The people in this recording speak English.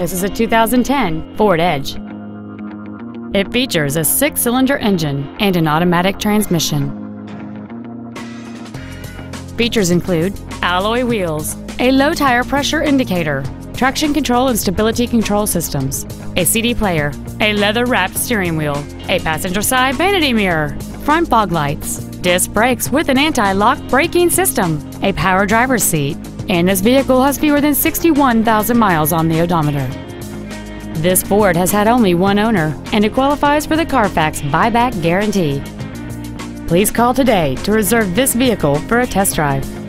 This is a 2010 Ford Edge. It features a six-cylinder engine and an automatic transmission. Features include alloy wheels, a low tire pressure indicator, traction control and stability control systems, a CD player, a leather-wrapped steering wheel, a passenger side vanity mirror, front fog lights, disc brakes with an anti-lock braking system, a power driver's seat, and this vehicle has fewer than 61,000 miles on the odometer. This Ford has had only one owner, and it qualifies for the Carfax buyback guarantee. Please call today to reserve this vehicle for a test drive.